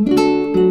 Música